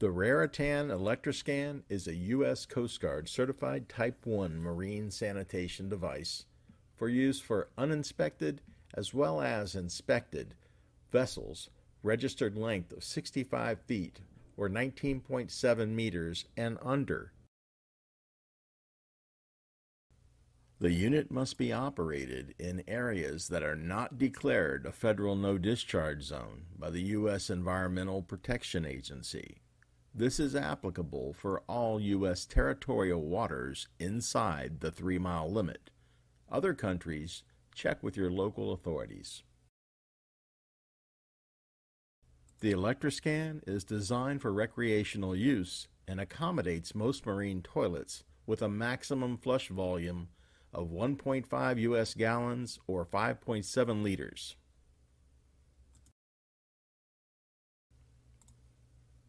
The Raritan Electroscan is a U.S. Coast Guard certified Type 1 marine sanitation device for use for uninspected as well as inspected vessels registered length of 65 feet or 19.7 meters and under. The unit must be operated in areas that are not declared a federal no discharge zone by the U.S. Environmental Protection Agency. This is applicable for all U.S. territorial waters inside the three mile limit. Other countries, check with your local authorities. The Electroscan is designed for recreational use and accommodates most marine toilets with a maximum flush volume of 1.5 US gallons or 5.7 liters.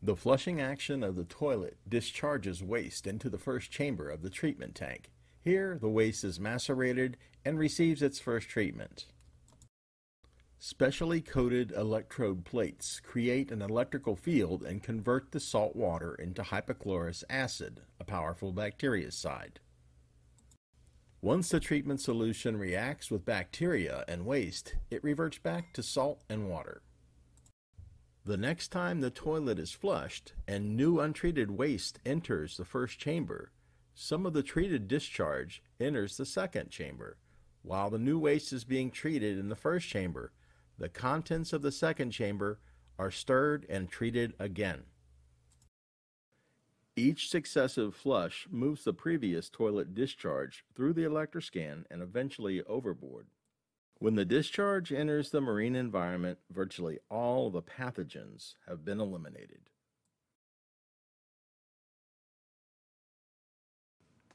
The flushing action of the toilet discharges waste into the first chamber of the treatment tank. Here, the waste is macerated and receives its first treatment. Specially coated electrode plates create an electrical field and convert the salt water into hypochlorous acid, a powerful bactericide. Once the treatment solution reacts with bacteria and waste, it reverts back to salt and water. The next time the toilet is flushed and new untreated waste enters the first chamber, some of the treated discharge enters the second chamber. While the new waste is being treated in the first chamber, the contents of the second chamber are stirred and treated again. Each successive flush moves the previous toilet discharge through the electroscan and eventually overboard. When the discharge enters the marine environment, virtually all the pathogens have been eliminated.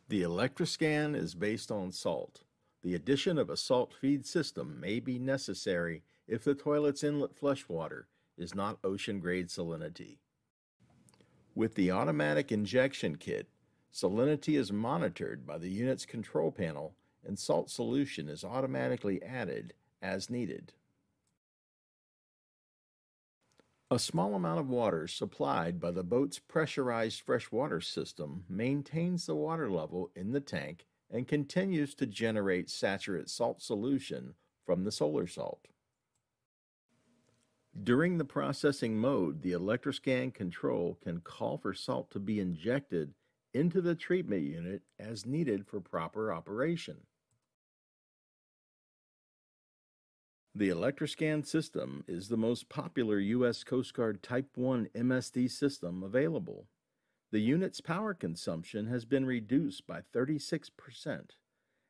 The electroscan is based on salt. The addition of a salt feed system may be necessary if the toilet's inlet flush water is not ocean grade salinity. With the automatic injection kit, salinity is monitored by the unit's control panel and salt solution is automatically added as needed. A small amount of water supplied by the boat's pressurized freshwater system maintains the water level in the tank and continues to generate saturate salt solution from the solar salt. During the processing mode, the electroscan control can call for salt to be injected into the treatment unit as needed for proper operation. The Electroscan system is the most popular U.S. Coast Guard Type 1 MSD system available. The unit's power consumption has been reduced by 36%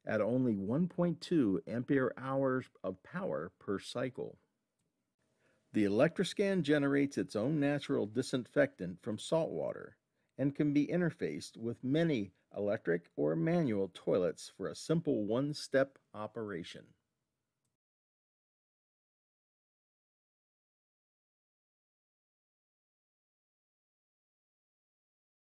at only 1.2 ampere hours of power per cycle. The Electroscan generates its own natural disinfectant from salt water and can be interfaced with many electric or manual toilets for a simple one step operation.